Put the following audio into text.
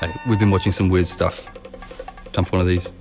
Hey, we've been watching some weird stuff. Time for one of these.